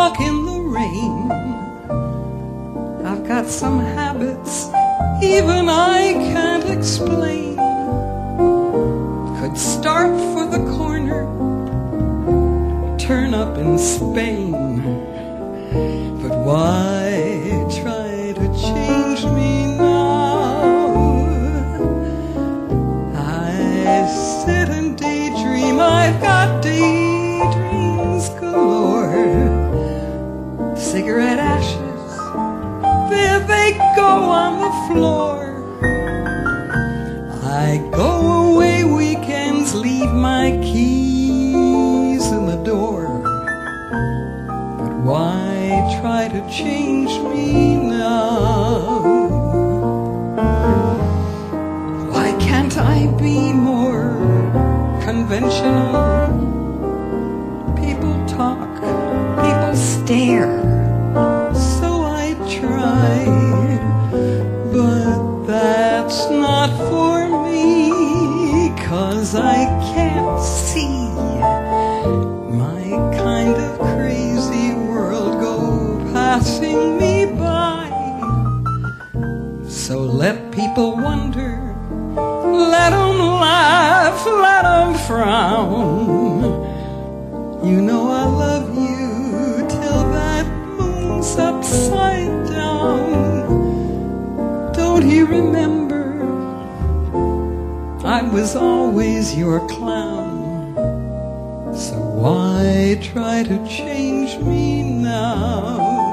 walk in the rain. I've got some habits even I can't explain. Could start for the corner, turn up in Spain. But why try to change me now? I sit and daydream, I've got days. Cigarette ashes, there they go on the floor. I go away weekends, leave my keys in the door. But why try to change So let people wonder, let 'em laugh, let 'em frown. You know I love you till that moon's upside down. Don't you remember? I was always your clown. So why try to change me now?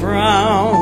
frown.